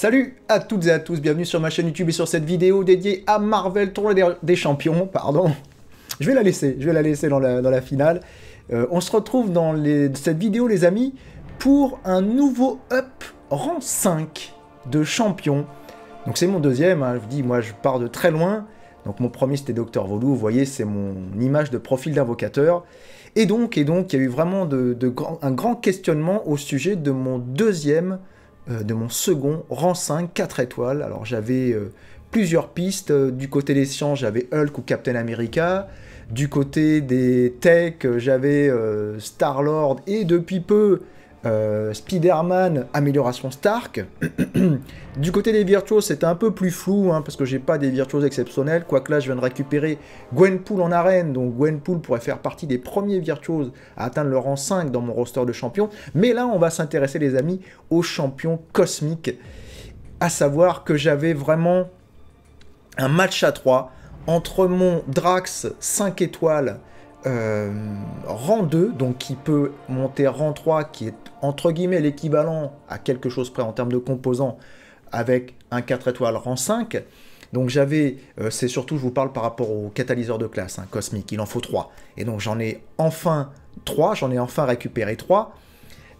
Salut à toutes et à tous, bienvenue sur ma chaîne YouTube et sur cette vidéo dédiée à Marvel Tournoi des Champions, pardon. Je vais la laisser, je vais la laisser dans la, finale. Euh, on se retrouve dans cette vidéo les amis pour un nouveau up rang 5 de champion. Donc c'est mon deuxième, hein. je vous dis, moi je pars de très loin. Donc mon premier c'était Dr Volou, vous voyez c'est mon image de profil d'invocateur. Et donc, et donc, il y a eu vraiment de, un grand questionnement au sujet de mon deuxième de mon second rang 5, 4 étoiles. Alors j'avais euh, plusieurs pistes. Du côté des sciences, j'avais Hulk ou Captain America. Du côté des techs, j'avais euh, Star-Lord et depuis peu Spider-Man, amélioration Stark. du côté des virtuoses, c'était un peu plus flou, hein, parce que j'ai pas des virtuoses exceptionnels, quoique là, je viens de récupérer Gwenpool en arène, donc Gwenpool pourrait faire partie des premiers virtuoses à atteindre le rang 5 dans mon roster de champions. Mais là, on va s'intéresser, les amis, aux champions cosmiques, à savoir que j'avais vraiment un match à 3 entre mon Drax 5 étoiles euh, rang 2, donc qui peut monter rang 3, qui est entre guillemets l'équivalent à quelque chose près en termes de composants avec un 4 étoiles rang 5. Donc j'avais, euh, c'est surtout, je vous parle par rapport au catalyseur de classe, hein, cosmique, il en faut 3. Et donc j'en ai enfin 3, j'en ai enfin récupéré 3.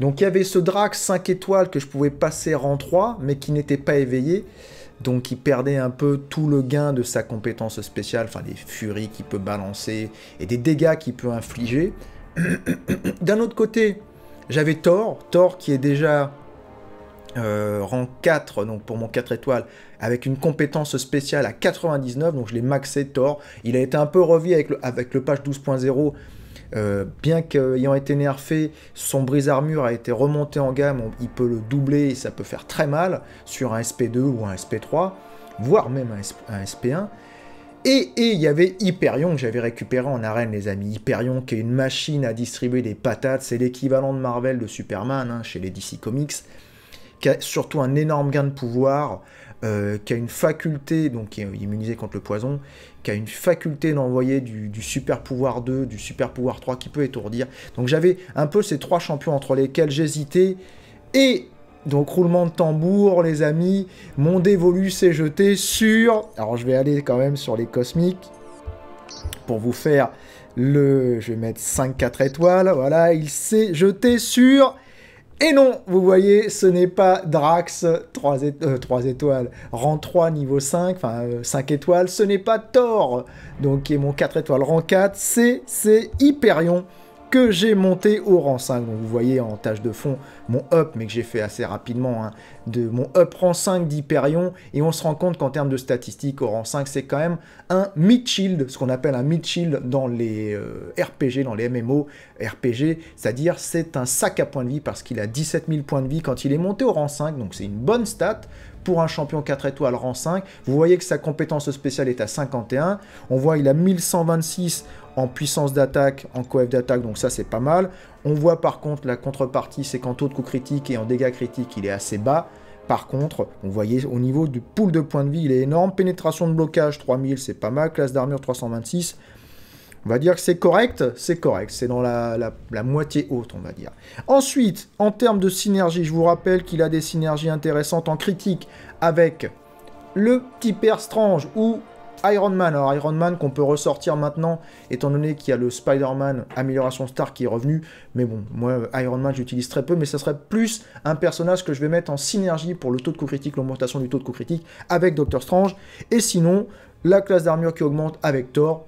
Donc il y avait ce Drax 5 étoiles que je pouvais passer rang 3, mais qui n'était pas éveillé. Donc il perdait un peu tout le gain de sa compétence spéciale, enfin des furies qu'il peut balancer et des dégâts qu'il peut infliger. D'un autre côté, j'avais Thor, Thor qui est déjà euh, rang 4, donc pour mon 4 étoiles, avec une compétence spéciale à 99, donc je l'ai maxé Thor. Il a été un peu revu avec le, avec le patch 12.0, euh, bien qu'ayant été nerfé, son brise-armure a été remonté en gamme, il peut le doubler et ça peut faire très mal sur un SP2 ou un SP3, voire même un, SP1. Et il y avait Hyperion que j'avais récupéré en arène, les amis. Hyperion qui est une machine à distribuer des patates, c'est l'équivalent de Marvel de Superman hein, chez les DC Comics qui a surtout un énorme gain de pouvoir, euh, qui a une faculté, donc qui est immunisé contre le poison, qui a une faculté d'envoyer du, super pouvoir 2, du super pouvoir 3 qui peut étourdir. Donc j'avais un peu ces trois champions entre lesquels j'hésitais. Et donc roulement de tambour, les amis, mon dévolu s'est jeté sur... Alors je vais aller quand même sur les cosmiques pour vous faire le... Je vais mettre 5-4 étoiles. Voilà, il s'est jeté sur... Et non, vous voyez, ce n'est pas Drax 3, euh, étoiles, rang 3, niveau 5, enfin 5 euh, étoiles, ce n'est pas Thor, donc qui est mon 4 étoiles, rang 4, c'est Hyperion, que j'ai monté au rang 5. Donc vous voyez en tâche de fond mon up, mais que j'ai fait assez rapidement, hein, de mon up rang 5 d'Hyperion, et on se rend compte qu'en termes de statistiques, au rang 5, c'est quand même un mid-shield, ce qu'on appelle un mid-shield dans les euh, RPG, dans les MMO RPG, c'est-à-dire c'est un sac à points de vie parce qu'il a 17 000 points de vie quand il est monté au rang 5, donc c'est une bonne stat pour un champion 4 étoiles rang 5. Vous voyez que sa compétence spéciale est à 51. On voit il a 1126 en puissance d'attaque, en coef d'attaque, donc ça c'est pas mal. On voit par contre la contrepartie, c'est qu'en taux de coup critique et en dégâts critiques, il est assez bas. Par contre, vous voyez au niveau du pool de points de vie, il est énorme. Pénétration de blocage 3000, c'est pas mal. Classe d'armure 326. On va dire que c'est correct, c'est correct, c'est dans la, la, moitié haute, on va dire. Ensuite, en termes de synergie, je vous rappelle qu'il a des synergies intéressantes en critique avec le petit père Strange ou Iron Man. Alors Iron Man qu'on peut ressortir maintenant, étant donné qu'il y a le Spider-Man Amélioration Star qui est revenu. Mais bon, moi Iron Man j'utilise très peu, mais ça serait plus un personnage que je vais mettre en synergie pour le taux de coup critique, l'augmentation du taux de coup critique avec Doctor Strange. Et sinon, la classe d'armure qui augmente avec Thor.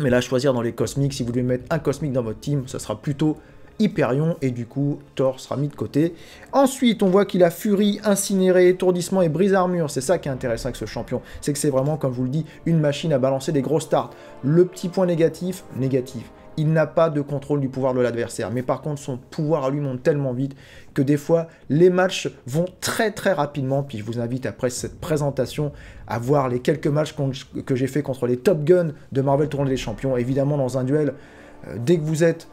Mais là, choisir dans les cosmiques, si vous devez mettre un cosmique dans votre team, ça sera plutôt Hyperion, et du coup, Thor sera mis de côté. Ensuite, on voit qu'il a Furie, Incinéré, Étourdissement et Brise-Armure. C'est ça qui est intéressant avec ce champion. C'est que c'est vraiment, comme je vous le dis, une machine à balancer des gros starts. Le petit point négatif, négatif. Il n'a pas de contrôle du pouvoir de l'adversaire. Mais par contre, son pouvoir à lui monte tellement vite que des fois, les matchs vont très très rapidement. Puis je vous invite après cette présentation à voir les quelques matchs que j'ai fait contre les Top Gun de Marvel Tournoi des Champions. Évidemment, dans un duel, euh, dès que vous êtes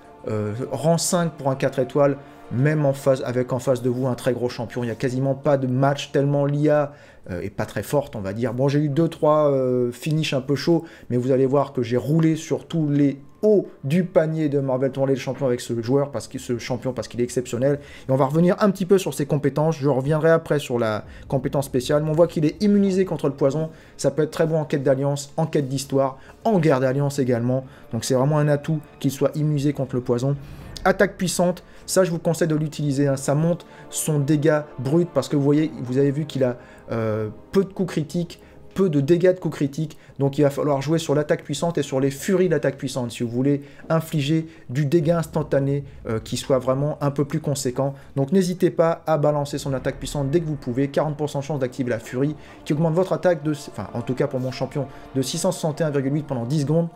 rang 5 pour un 4 étoiles, même avec en face de vous un très gros champion. Il n'y a quasiment pas de match tellement l'IA euh, est pas très forte, on va dire. Bon, j'ai eu 2-3 euh, finishes un peu chauds, mais vous allez voir que j'ai roulé sur tous les hauts du panier de Marvel Tournée de champion avec ce joueur, parce ce champion, parce qu'il est exceptionnel. Et on va revenir un petit peu sur ses compétences. Je reviendrai après sur la compétence spéciale. Mais on voit qu'il est immunisé contre le poison. Ça peut être très bon en quête d'alliance, en quête d'histoire, en guerre d'alliance également. Donc c'est vraiment un atout qu'il soit immunisé contre le poison. Attaque puissante, ça je vous conseille de l'utiliser, hein. ça monte son dégât brut parce que vous voyez, vous avez vu qu'il a euh, peu de coups critiques, peu de dégâts de coups critiques, donc il va falloir jouer sur l'attaque puissante et sur les furies d'attaque puissante si vous voulez infliger du dégât instantané euh, qui soit vraiment un peu plus conséquent. Donc n'hésitez pas à balancer son attaque puissante dès que vous pouvez, 40% de chance d'activer la furie qui augmente votre attaque de, enfin en tout cas pour mon champion, de 661,8 pendant 10 secondes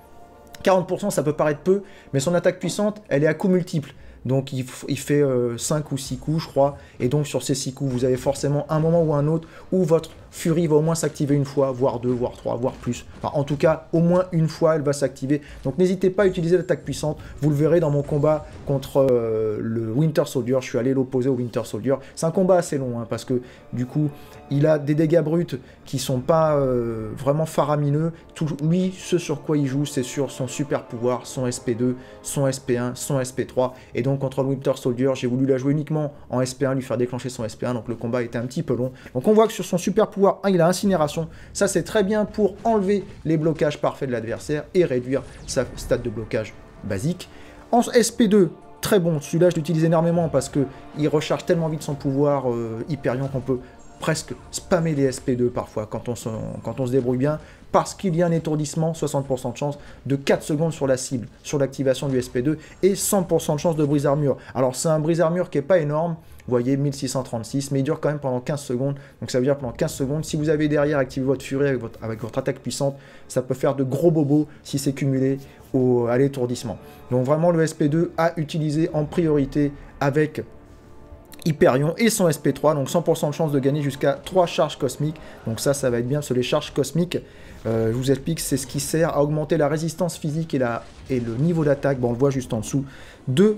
40%, ça peut paraître peu, mais son attaque puissante, elle est à coups multiples. Donc il, fait 5 euh, ou 6 coups, je crois. Et donc sur ces 6 coups, vous avez forcément un moment ou un autre où votre furie va au moins s'activer une fois, voire deux, voire trois, voire plus. En tout cas, au moins une fois, elle va s'activer. Donc n'hésitez pas à utiliser l'attaque puissante. Vous le verrez dans mon combat contre euh, le Winter Soldier. Je suis allé l'opposer au Winter Soldier. C'est un combat assez long, hein, parce que du coup, il a des dégâts bruts qui sont pas euh, vraiment faramineux. Tout, lui, ce sur quoi il joue, c'est sur son super pouvoir, son SP2, son SP1, son SP3. Et donc contre le Winter Soldier, j'ai voulu la jouer uniquement en SP1, lui faire déclencher son SP1. Donc le combat était un petit peu long. Donc on voit que sur son super pouvoir, il a incinération. Ça, c'est très bien pour enlever les blocages parfaits de l'adversaire et réduire sa stade de blocage basique. En SP2, très bon. Celui-là, je l'utilise énormément parce que il recharge tellement vite son pouvoir euh, Hyperion qu'on peut presque spammer les SP2 parfois quand on se, quand débrouille bien parce qu'il y a un étourdissement, 60% de chance, de 4 secondes sur la cible, sur l'activation du SP2, et 100% de chance de brise armure. Alors c'est un brise armure qui n'est pas énorme, vous voyez 1636, mais il dure quand même pendant 15 secondes, donc ça veut dire pendant 15 secondes, si vous avez derrière activé votre furie avec votre, avec votre attaque puissante, ça peut faire de gros bobos si c'est cumulé au, à l'étourdissement. Donc vraiment le SP2 à utiliser en priorité avec Hyperion et son SP3, donc 100% de chance de gagner jusqu'à 3 charges cosmiques. Donc ça, ça va être bien, parce que les charges cosmiques, euh, je vous explique, c'est ce qui sert à augmenter la résistance physique et, la, et le niveau d'attaque, bon, on le voit juste en dessous, de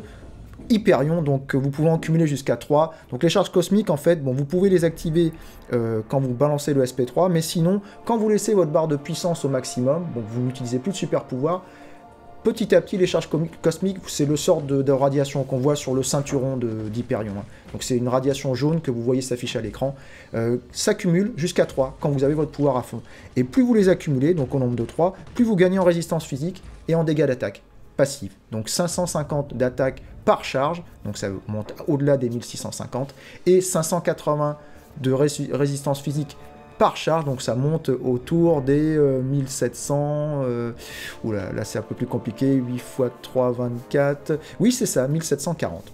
Hyperion, donc vous pouvez en cumuler jusqu'à 3. Donc les charges cosmiques, en fait, bon, vous pouvez les activer euh, quand vous balancez le SP3, mais sinon, quand vous laissez votre barre de puissance au maximum, vous n'utilisez plus de super pouvoir, petit à petit, les charges cosmiques, c'est le sort de, radiation qu'on voit sur le ceinturon d'Hyperion. Hein. Donc c'est une radiation jaune que vous voyez s'afficher à l'écran. Euh, s'accumule jusqu'à 3 quand vous avez votre pouvoir à fond. Et plus vous les accumulez, donc au nombre de 3, plus vous gagnez en résistance physique et en dégâts d'attaque passive. Donc 550 d'attaque par charge, donc ça monte au-delà des 1650, et 580 de résistance physique par charge, donc ça monte autour des 1700, euh, là, là c'est un peu plus compliqué, 8 x 3, 24, oui c'est ça, 1740.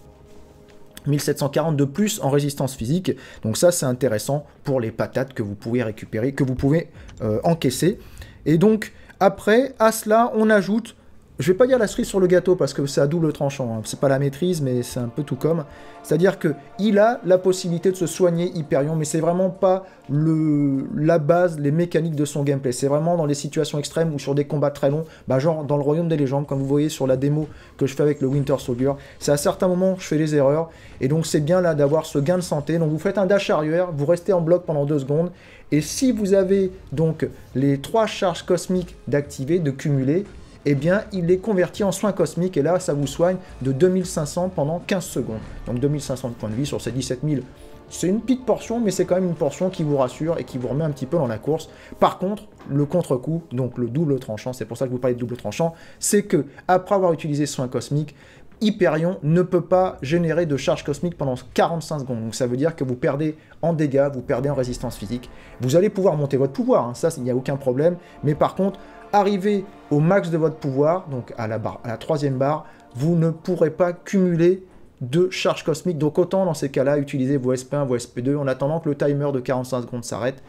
1740 de plus en résistance physique, donc ça c'est intéressant pour les patates que vous pouvez récupérer, que vous pouvez euh, encaisser. Et donc après, à cela, on ajoute je vais pas dire la cerise sur le gâteau parce que c'est à double tranchant, hein. c'est pas la maîtrise, mais c'est un peu tout comme. C'est-à-dire que il a la possibilité de se soigner Hyperion, mais c'est vraiment pas la base, les mécaniques de son gameplay. C'est vraiment dans les situations extrêmes ou sur des combats très longs, bah genre dans le Royaume des légendes, comme vous voyez sur la démo que je fais avec le Winter Soldier. C'est à certains moments je fais des erreurs, et donc c'est bien là d'avoir ce gain de santé. Donc vous faites un dash arrière, vous restez en bloc pendant deux secondes, et si vous avez donc les trois charges cosmiques d'activer, de cumuler, eh bien, il est converti en soins cosmiques, et là, ça vous soigne de 2500 pendant 15 secondes. Donc 2500 de points de vie sur ces 17 000. C'est une petite portion, mais c'est quand même une portion qui vous rassure et qui vous remet un petit peu dans la course. Par contre, le contre-coup, donc le double tranchant, c'est pour ça que vous parlais de double tranchant, c'est que après avoir utilisé soins cosmiques, Hyperion ne peut pas générer de charge cosmique pendant 45 secondes. Donc ça veut dire que vous perdez en dégâts, vous perdez en résistance physique. Vous allez pouvoir monter votre pouvoir, hein, ça il n'y a aucun problème. Mais par contre, arriver au max de votre pouvoir, donc à la, barre, à la troisième barre, vous ne pourrez pas cumuler de charge cosmique. Donc autant dans ces cas-là, utiliser vos SP1, vos SP2 en attendant que le timer de 45 secondes s'arrête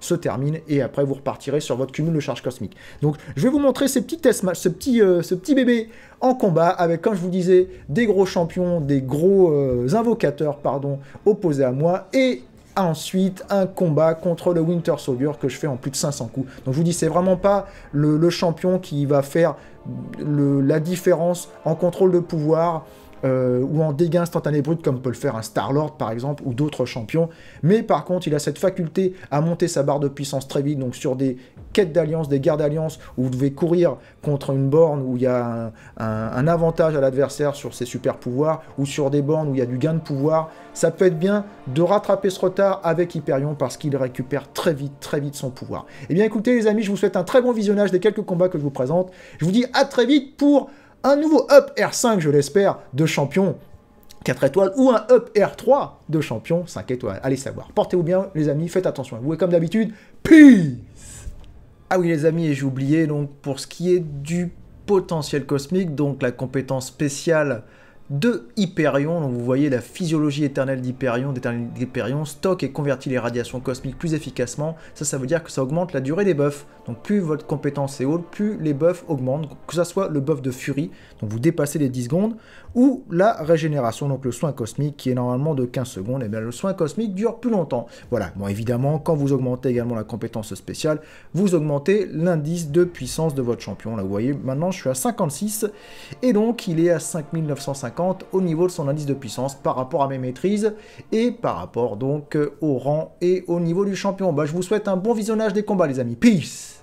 se termine et après vous repartirez sur votre cumul de charge cosmique. Donc je vais vous montrer ce petit, euh, ce petit bébé en combat avec, comme je vous disais, des gros champions, des gros euh, invocateurs, pardon, opposés à moi et ensuite un combat contre le Winter Soldier que je fais en plus de 500 coups. Donc je vous dis, c'est vraiment pas le, champion qui va faire la différence en contrôle de pouvoir euh, ou en dégâts instantanés bruts comme peut le faire un Star-Lord par exemple ou d'autres champions. Mais par contre, il a cette faculté à monter sa barre de puissance très vite, donc sur des quêtes d'alliance, des guerres d'alliance où vous devez courir contre une borne où il y a un, avantage à l'adversaire sur ses super pouvoirs ou sur des bornes où il y a du gain de pouvoir. Ça peut être bien de rattraper ce retard avec Hyperion parce qu'il récupère très vite, très vite son pouvoir. Eh bien écoutez les amis, je vous souhaite un très bon visionnage des quelques combats que je vous présente. Je vous dis à très vite pour un nouveau Up R5, je l'espère, de champion 4 étoiles ou un Up R3 de champion 5 étoiles. Allez savoir. Portez-vous bien, les amis, faites attention à vous. Et comme d'habitude, peace Ah oui, les amis, et j'ai oublié, donc, pour ce qui est du potentiel cosmique, donc la compétence spéciale de Hyperion. Donc vous voyez la physiologie éternelle d'Hyperion, d'Hyperion stocke et convertit les radiations cosmiques plus efficacement. Ça, ça veut dire que ça augmente la durée des buffs. Donc plus votre compétence est haute, plus les buffs augmentent. Que ce soit le buff de furie, donc vous dépassez les 10 secondes, ou la régénération, donc le soin cosmique qui est normalement de 15 secondes. Et eh bien le soin cosmique dure plus longtemps. Voilà, bon évidemment, quand vous augmentez également la compétence spéciale, vous augmentez l'indice de puissance de votre champion. Là vous voyez, maintenant je suis à 56, et donc il est à 5950 au niveau de son indice de puissance par rapport à mes maîtrises et par rapport donc au rang et au niveau du champion. Bah, je vous souhaite un bon visionnage des combats les amis. Peace